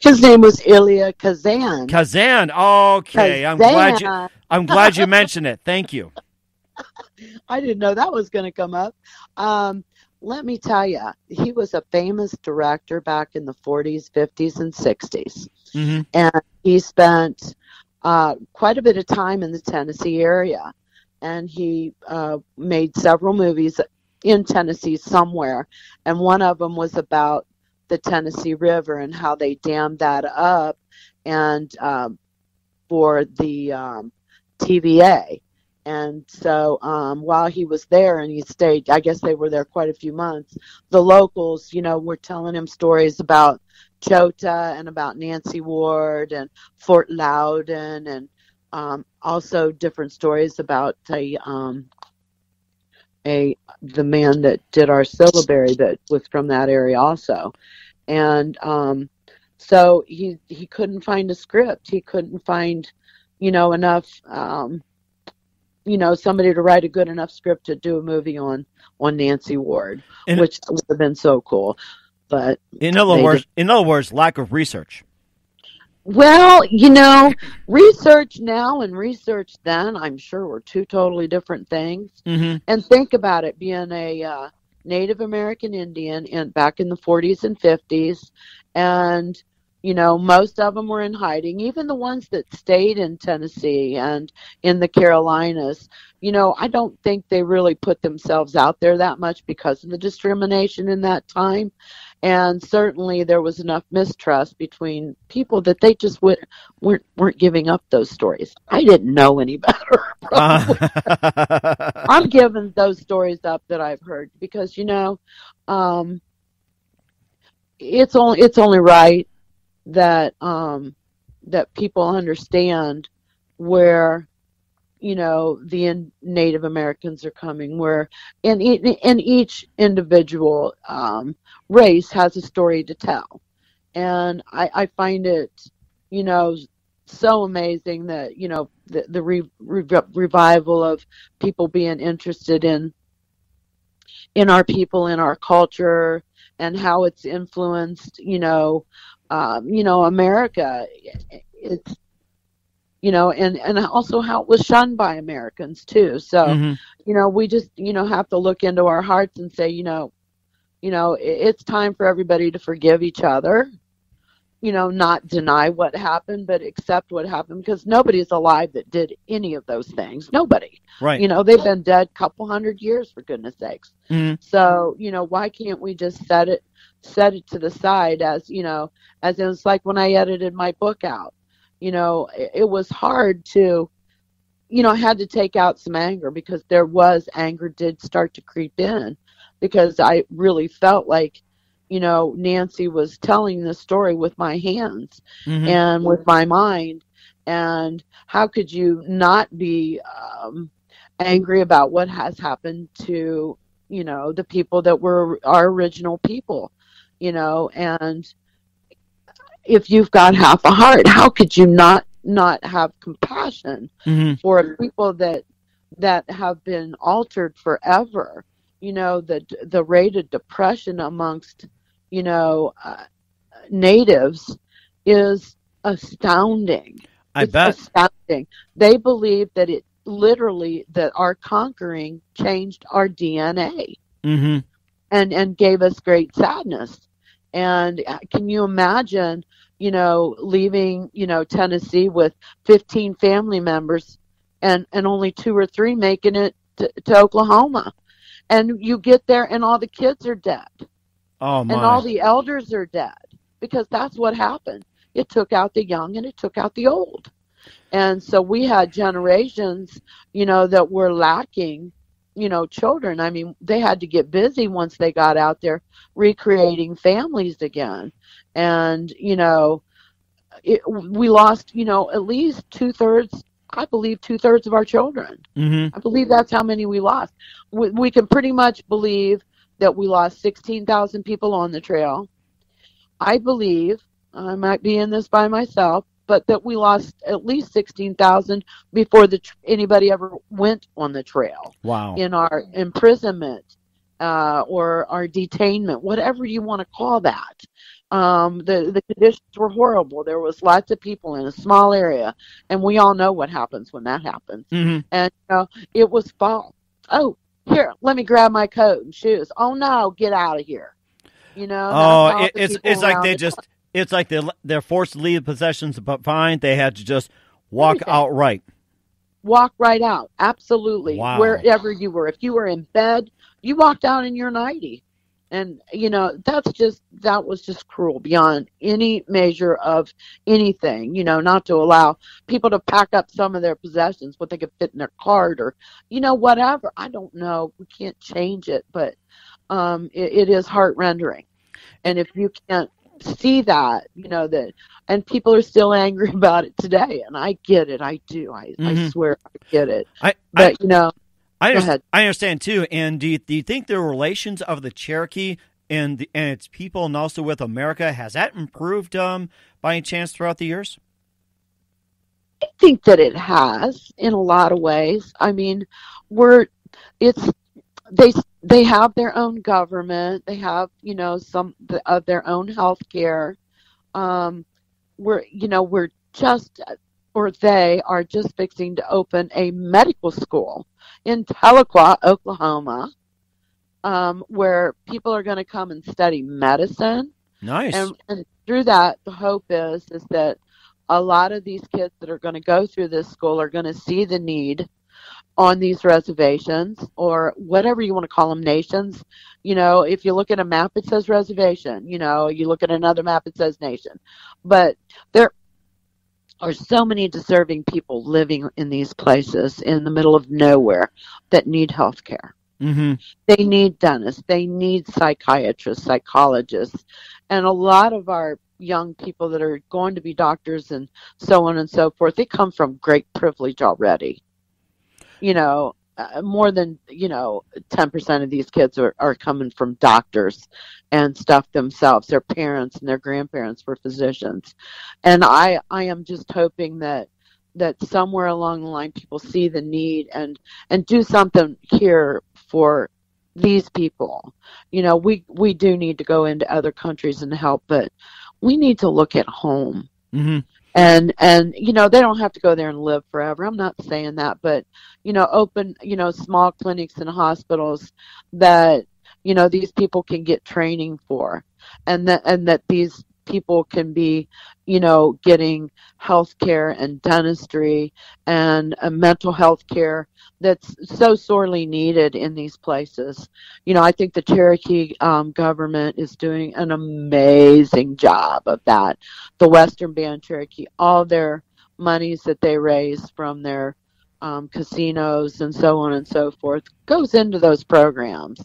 [SPEAKER 3] His name was Elia Kazan.
[SPEAKER 2] Kazan. Okay, I'm glad you. I'm glad you mentioned it. Thank you.
[SPEAKER 3] I didn't know that was going to come up. Um, let me tell you, he was a famous director back in the 40s, 50s, and 60s.
[SPEAKER 2] hmm
[SPEAKER 3] And he spent uh, quite a bit of time in the Tennessee area. And he uh, made several movies in Tennessee somewhere. And one of them was about the Tennessee River and how they dammed that up and um, for the um, TVA. And so um, while he was there and he stayed, I guess they were there quite a few months, the locals, you know, were telling him stories about Chota and about Nancy Ward and Fort Loudoun and um, also different stories about the um, a the man that did our syllabary that was from that area also. And um, so he he couldn't find a script. He couldn't find, you know, enough um, you know, somebody to write a good enough script to do a movie on on Nancy Ward,
[SPEAKER 2] And-
[SPEAKER 3] which would have been so cool. But
[SPEAKER 2] In other words, in other words, lack of research.
[SPEAKER 3] Well, you know, research now and research then, I'm sure were two totally different things.
[SPEAKER 2] hmm
[SPEAKER 3] And think about it being a uh, Native American Indian in back in the 40s and 50s, and you know most of them were in hiding. Even the ones that stayed in Tennessee and in the Carolinas, you know, I don't think they really put themselves out there that much because of the discrimination in that time. And certainly there was enough mistrust between people that they just would, weren't weren't giving up those stories. I didn't know any better.
[SPEAKER 2] Uh,
[SPEAKER 3] I'm giving those stories up that I've heard because you know, um, it's only it's only right that um, that people understand where you know the in, Native Americans are coming, where in e- in each individual um, race has a story to tell, and I, I find it you know so amazing that you know the the re, re, revival of people being interested in in our people in our culture and how it's influenced you know um, you know america. It's you know and and also how it was shunned by americans too. So
[SPEAKER 2] mhm.
[SPEAKER 3] you know we just you know have to look into our hearts and say you know you know it's time for everybody to forgive each other. You know not deny what happened but accept what happened because nobody's alive that did any of those things. Nobody.
[SPEAKER 2] Right.
[SPEAKER 3] you know they've been dead a couple hundred years for goodness sakes.
[SPEAKER 2] Mhm.
[SPEAKER 3] so you know why can't we just set it set it to the side as you know as it was like when i edited my book out. You know it, it was hard to you know i had to take out some anger because there was anger did start to creep in because i really felt like you know nancy was telling the story with my hands
[SPEAKER 2] Mhm.
[SPEAKER 3] and with my mind And how could you not be um, angry about what has happened to, you know, the people that were our original people, you know, and if you've got half a heart, how could you not not have compassion
[SPEAKER 2] Mm-hmm.
[SPEAKER 3] for people that that have been altered forever? You know, the the rate of depression amongst you know uh, natives is astounding.
[SPEAKER 2] I
[SPEAKER 3] It's
[SPEAKER 2] bet.
[SPEAKER 3] astounding. They believe that it literally that our conquering changed our DNA
[SPEAKER 2] Mm-hmm.
[SPEAKER 3] and and gave us great sadness. And uh, can you imagine, you know, leaving, you know, Tennessee with 15 family members and and only two or three making it to, to Oklahoma. And you get there and all the kids are dead
[SPEAKER 2] Oh my.
[SPEAKER 3] and all the elders are dead because that's what happened. It took out the young and it took out the old. And so we had generations, you know, that were lacking, you know, children. I mean, they had to get busy once they got out there recreating families again. And, you know, it, we lost, you know, at least two thirds, I believe two thirds of our children.
[SPEAKER 2] mm-hmm.
[SPEAKER 3] I believe that's how many we lost. We, we can pretty much believe that we lost 16,000 people on the trail. I believe, I might be in this by myself, but that we lost at least 16,000 before the tr- anybody ever went on the trail
[SPEAKER 2] Wow.
[SPEAKER 3] in our imprisonment uh, or our detainment, whatever you want to call that. Um, the the conditions were horrible. There was lots of people in a small area, and we all know what happens when that happens
[SPEAKER 2] Mm-hmm.
[SPEAKER 3] and you know, it was fall. Oh, here, let me grab my coat and shoes. Oh no, get out of here. You know.
[SPEAKER 2] Oh, it, it's it's like they
[SPEAKER 3] the-
[SPEAKER 2] just it's like they they're forced to leave possessions but fine. They had to just walk
[SPEAKER 3] Everything.
[SPEAKER 2] outright.
[SPEAKER 3] walk right out. Absolutely,
[SPEAKER 2] Wow.
[SPEAKER 3] wherever you were. If you were in bed, you walked out in your nightie, and you know that's just that was just cruel beyond any measure of anything. You know, not to allow people to pack up some of their possessions, what they could fit in their cart, or you know whatever. I don't know. We can't change it, but um, it, it is heart rendering. And if you can't see that, you know that, and people are still angry about it today, and I get it. I do. I, I
[SPEAKER 2] Mhm.
[SPEAKER 3] swear I get it.
[SPEAKER 2] I I,
[SPEAKER 3] But you know,
[SPEAKER 2] I, understand. I understand too. And do you, do you think the relations of the Cherokee and the, and its people and also with America has that improved um by any chance throughout the years?
[SPEAKER 3] I think that it has in a lot of ways. I mean, we're it's they they have their own government. They have you know some of their own health care. Um, we're you know we're just or they are just fixing to open a medical school in Tahlequah, Oklahoma, um, where people are going to come and study medicine.
[SPEAKER 2] Nice.
[SPEAKER 3] And, and through that, the hope is is that a lot of these kids that are going to go through this school are going to see the need on these reservations or whatever you want to call them nations you know if you look at a map it says reservation you know you look at another map it says nation but there are so many deserving people living in these places in the middle of nowhere that need health care
[SPEAKER 2] mm-hmm.
[SPEAKER 3] they need dentists. They need psychiatrists psychologists and a lot of our young people that are going to be doctors and so on and so forth. They come from great privilege already. You know uh, more than you know 10% of these kids are, are coming from doctors and stuff themselves. Their parents and their grandparents were physicians. And i i am just hoping that that somewhere along the line people see the need and and do something here for these people. You know we we do need to go into other countries and help but we need to look at home.
[SPEAKER 2] Mm-hmm.
[SPEAKER 3] And and you know they don't have to go there and live forever. I'm not saying that but you know open you know small clinics and hospitals that you know these people can get training for and that and that these people can be you know getting health care and dentistry and uh, mental health care that's so sorely needed in these places. You know i think the cherokee um, government is doing an amazing job of that. The Western Band Cherokee, all their monies that they raise from their um, casinos and so on and so forth goes into those programs.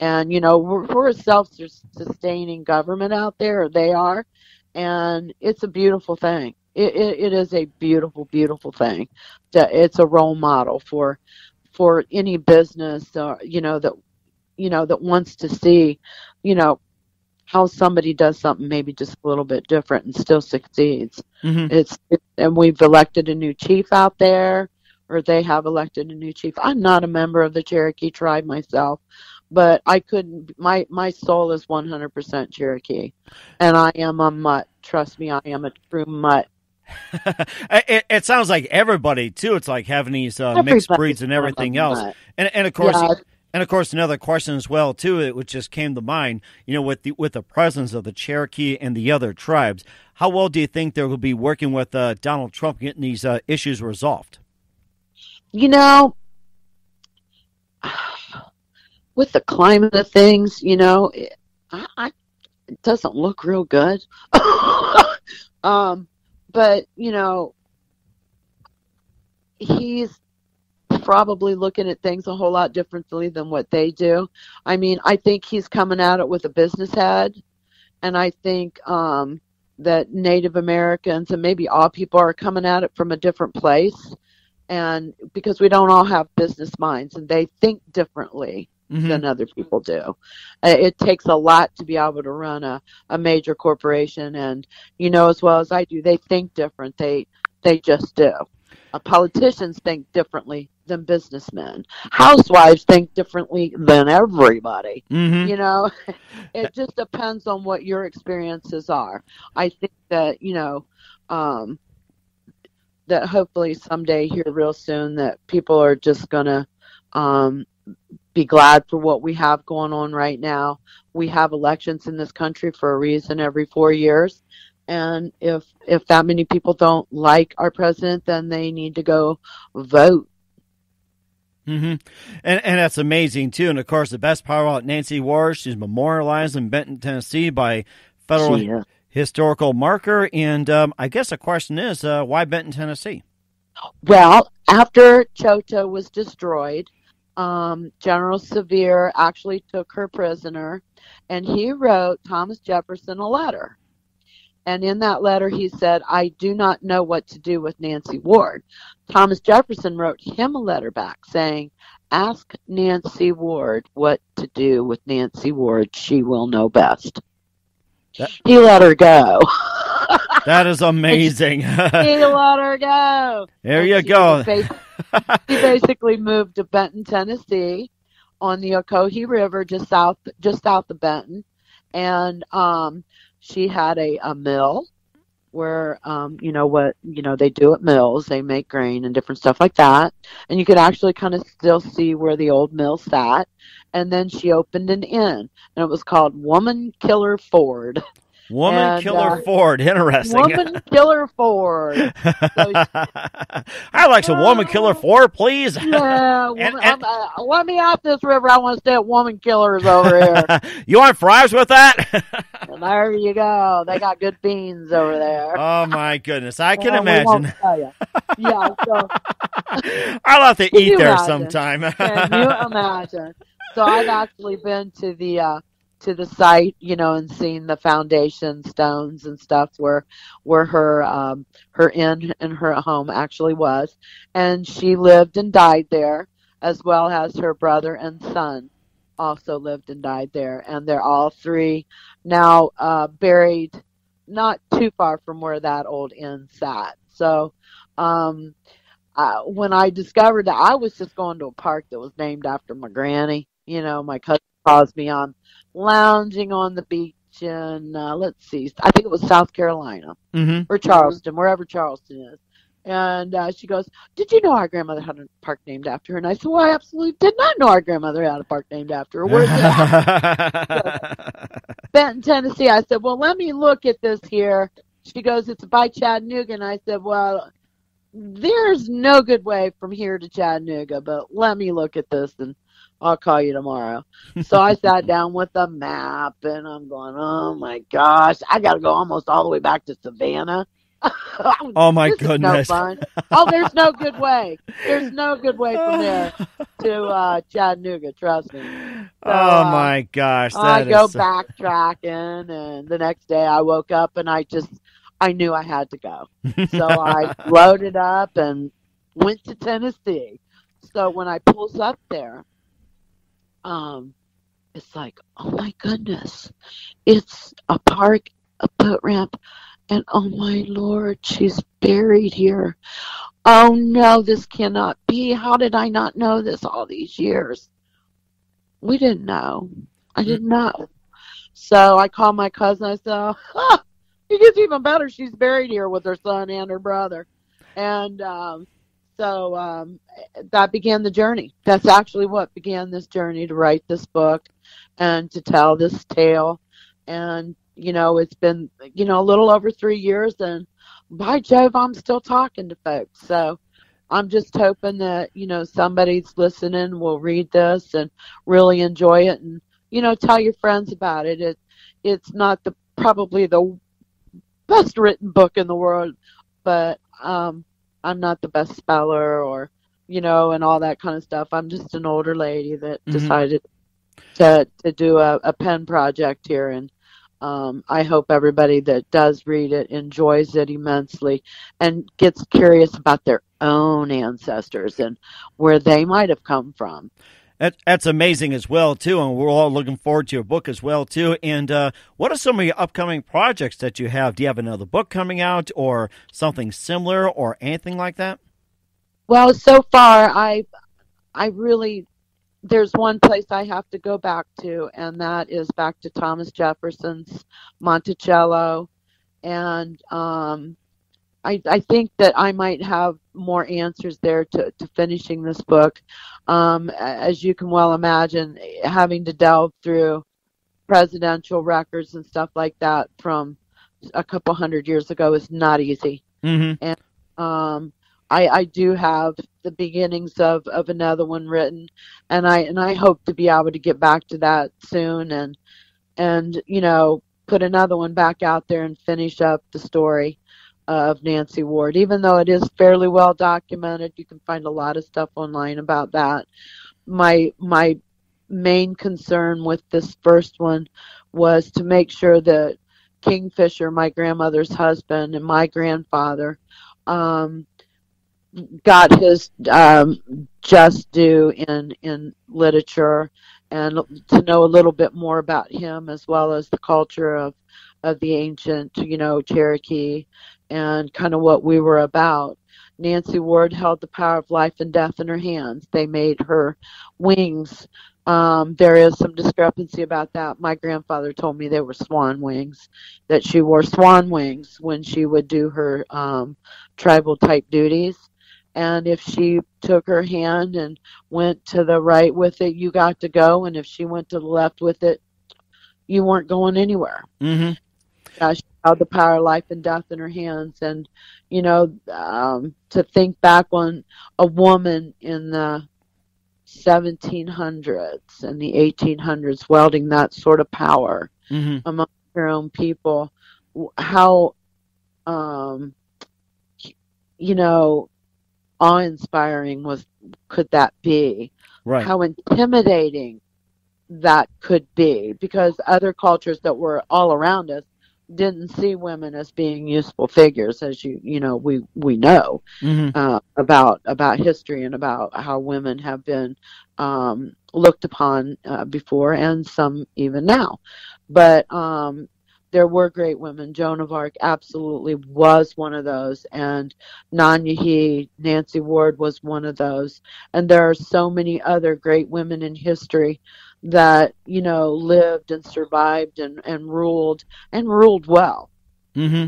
[SPEAKER 3] And, you know, we're, we're a self sustaining government out there, they are, and it's a beautiful thing. It it, it, is a beautiful, beautiful thing. That it's a role model for for any business, uh, you know that you know that wants to see, you know, how somebody does something maybe just a little bit different and still succeeds.
[SPEAKER 2] Mm-hmm.
[SPEAKER 3] It's it, and we've elected a new chief out there, or they have elected a new chief. I'm not a member of the Cherokee tribe myself, but I couldn't. My my soul is 100% Cherokee, and I am a mutt. Trust me, I am a true mutt.
[SPEAKER 2] it, it sounds like everybody too. It's like having these uh, mixed breeds and everything else.
[SPEAKER 3] mutt.
[SPEAKER 2] And and of course,
[SPEAKER 3] Yeah.
[SPEAKER 2] and of course, another question as well too, which just came to mind. You know, with the with the presence of the Cherokee and the other tribes, how well do you think they will be working with uh, Donald Trump getting these uh, issues resolved?
[SPEAKER 3] You know, with the climate of things, you know, it, I, I, it doesn't look real good. um, but you know, he's probably looking at things a whole lot differently than what they do. I mean, I think he's coming at it with a business head, and I think um, that Native Americans and maybe all people are coming at it from a different place and because we don't all have business minds and they think differently
[SPEAKER 2] Mhm.
[SPEAKER 3] than other people do. Uh, It takes a lot to be able to run a, a major corporation and you know as well as I do they think different they they just do. Uh, politicians think differently than businessmen. Housewives think differently than everybody
[SPEAKER 2] Mm-hmm.
[SPEAKER 3] you know it just depends on what your experiences are i think that you know um that hopefully someday here real soon that people are just gonna um be glad for what we have going on right now we have elections in this country for a reason every four years and if if that many people don't like our president then they need to go vote
[SPEAKER 2] hmm And and that's amazing too. And of course, the best part about Nancy Ward, she's memorialized in Benton, Tennessee, by federal
[SPEAKER 3] She is.
[SPEAKER 2] Historical marker. And um, I guess the question is, uh, why Benton, Tennessee?
[SPEAKER 3] Well, after Chota was destroyed, um, General Sevier actually took her prisoner, and he wrote Thomas Jefferson a letter. And in that letter, he said, I do not know what to do with Nancy Ward. Thomas Jefferson wrote him a letter back saying, Ask Nancy Ward what to do with Nancy Ward. She will know best.
[SPEAKER 2] That-
[SPEAKER 3] he let her go.
[SPEAKER 2] That is amazing.
[SPEAKER 3] he let her go.
[SPEAKER 2] there
[SPEAKER 3] And
[SPEAKER 2] you go.
[SPEAKER 3] was bas- she basically moved to Benton, Tennessee, on the Ocoee River, just south just south of Benton, and um, she had a, a mill where um, you know what you know they do at mills, they make grain and different stuff like that, and you could actually kind of still see where the old mill sat. And then she opened an inn, and it was called Woman Killer Ford.
[SPEAKER 2] Woman
[SPEAKER 3] and,
[SPEAKER 2] Killer
[SPEAKER 3] uh,
[SPEAKER 2] Ford. Interesting.
[SPEAKER 3] Woman Killer Ford.
[SPEAKER 2] I like some Woman Killer Ford, please.
[SPEAKER 3] Yeah, woman,
[SPEAKER 2] And- and-
[SPEAKER 3] uh, let me out this river. I want to stay at Woman Killers over here.
[SPEAKER 2] you want fries with that?
[SPEAKER 3] there you go. They got good beans over there.
[SPEAKER 2] oh my goodness, I can
[SPEAKER 3] Well,
[SPEAKER 2] imagine.
[SPEAKER 3] Yeah, so
[SPEAKER 2] I'll have to eat there
[SPEAKER 3] imagine?
[SPEAKER 2] sometime.
[SPEAKER 3] can you imagine? So I've actually been to the uh, to the site, you know, and seen the foundation stones and stuff where where her um, her inn and her home actually was, and she lived and died there, as well as her brother and son also lived and died there, and they're all three now uh, buried not too far from where that old inn sat. So. Um, uh, when I discovered that, I was just going to a park that was named after my granny. You know, my cousin calls me on lounging on the beach in, uh, let's see, I think it was South Carolina
[SPEAKER 2] hmm
[SPEAKER 3] or Charleston, wherever Charleston is. And uh, she goes, Did you know our grandmother had a park named after her? And I said, Well, I absolutely did not know our grandmother had a park named after her. Where's it? Benton, Tennessee. I said, Well, let me look at this here. She goes, It's by Chattanooga. And I said, Well, there's no good way from here to Chattanooga, but let me look at this and I'll call you tomorrow. So I sat down with a map and I'm going, Oh my gosh, I got to go almost all the way back to Savannah.
[SPEAKER 2] oh my
[SPEAKER 3] no
[SPEAKER 2] goodness.
[SPEAKER 3] fun. Oh, there's no good way. There's no good way from there to uh, Chattanooga. Trust me.
[SPEAKER 2] oh
[SPEAKER 3] uh,
[SPEAKER 2] my gosh.
[SPEAKER 3] I go
[SPEAKER 2] is-
[SPEAKER 3] backtracking, and the next day I woke up and I just I knew I had to go. So I loaded up and went to Tennessee. So when I pulls up there, um, it's like, oh my goodness, it's a park, a boat ramp, and oh my lord, she's buried here. Oh no, this cannot be. How did I not know this all these years? We didn't know. I didn't know. So I called my cousin. I said, oh, it gets even better. She's buried here with her son and her brother. And um, so um, that began the journey. That's actually what began this journey to write this book and to tell this tale. And, you know, it's been, you know, a little over three years. And by Jove, I'm still talking to folks. So I'm just hoping that, you know, somebody's listening will read this and really enjoy it and, you know, tell your friends about it. It it's not the probably the best written book in the world, but um I'm not the best speller or you know, and all that kind of stuff. I'm just an older lady that mm-hmm. decided to to do a, a pen project here and um, I hope everybody that does read it enjoys it immensely and gets curious about their own ancestors and where they might have come from.
[SPEAKER 2] That, that's amazing as well too, and we're all looking forward to your book as well too. And uh, what are some of your upcoming projects that you have? Do you have another book coming out, or something similar, or anything like that?
[SPEAKER 3] Well, so far I, I really, there's one place I have to go back to, and that is back to Thomas Jefferson's Monticello, and um, I, I think that I might have more answers there to, to finishing this book. Um, as you can well imagine, having to delve through presidential records and stuff like that from a couple hundred years ago is not easy.
[SPEAKER 2] Mm-hmm.
[SPEAKER 3] And um, I, I do have the beginnings of, of another one written, and I and I hope to be able to get back to that soon and and you know put another one back out there and finish up the story of Nancy Ward. Even though it is fairly well documented, you can find a lot of stuff online about that. My my main concern with this first one was to make sure that Kingfisher, my grandmother's husband, and my grandfather um, got his um, just due in in literature, and to know a little bit more about him as well as the culture of of the ancient, you know, Cherokee and kind of what we were about. Nancy Ward held the power of life and death in her hands. They made her wings. Um, there is some discrepancy about that. My grandfather told me they were swan wings, that she wore swan wings when she would do her um, tribal type duties. And if she took her hand and went to the right with it, you got to go. And if she went to the left with it, you weren't going anywhere.
[SPEAKER 2] Mm-hmm.
[SPEAKER 3] She held the power of life and death in her hands. And, you know, um, to think back on a woman in the 1700s and the 1800s wielding that sort of power
[SPEAKER 2] mm-hmm.
[SPEAKER 3] among her own people, how, um, you know, awe-inspiring was could that be?
[SPEAKER 2] Right.
[SPEAKER 3] How intimidating that could be because other cultures that were all around us didn't see women as being useful figures, as you you know we we know
[SPEAKER 2] mm-hmm.
[SPEAKER 3] uh, about about history and about how women have been um, looked upon uh, before, and some even now. But um, there were great women. Joan of Arc absolutely was one of those, and Nanyehi, Nancy Ward was one of those, and there are so many other great women in history that you know lived and survived and and ruled and ruled well.
[SPEAKER 2] Mm-hmm.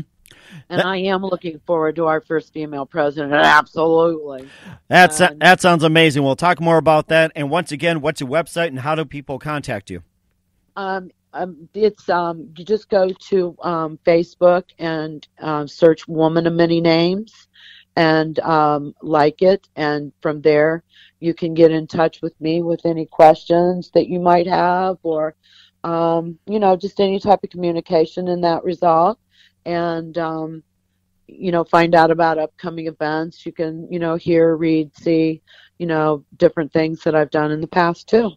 [SPEAKER 3] And that, I am looking forward to our first female president. Absolutely.
[SPEAKER 2] That's and, that sounds amazing. We'll talk more about that. And once again, what's your website and how do people contact you?
[SPEAKER 3] Um, um it's um, you just go to um, Facebook and um, search "Woman of Many Names," and um, like it, and from there you can get in touch with me with any questions that you might have or um, you know just any type of communication in that result. And you know find out about upcoming events. You can you know hear read see you know different things that i've done in the past too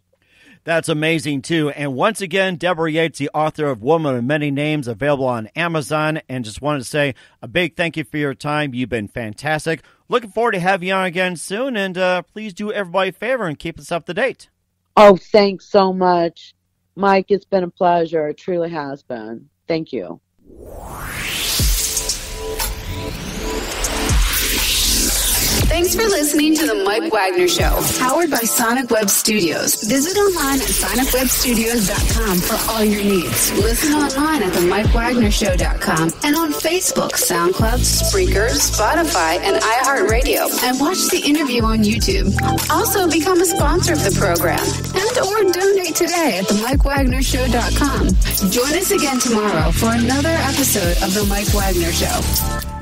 [SPEAKER 2] That's amazing, too. And once again, Deborah Yates, the author of Woman of Many Names, available on Amazon. And just wanted to say a big thank you for your time. You've been fantastic. Looking forward to having you on again soon. And uh, please do everybody a favor and keep us up to date.
[SPEAKER 3] Oh, thanks so much. Mike, it's been a pleasure. It truly has been. Thank you.
[SPEAKER 1] Thanks for listening to the Mike Wagner Show, powered by Sonic Web Studios. Visit online at sonicwebstudios.com for all your needs. Listen online at themikewagnershow.com and on Facebook, SoundCloud, Spreaker, Spotify, and iHeartRadio. And watch the interview on YouTube. Also, become a sponsor of the program and or donate today at themikewagnershow.com. Join us again tomorrow for another episode of The Mike Wagner Show.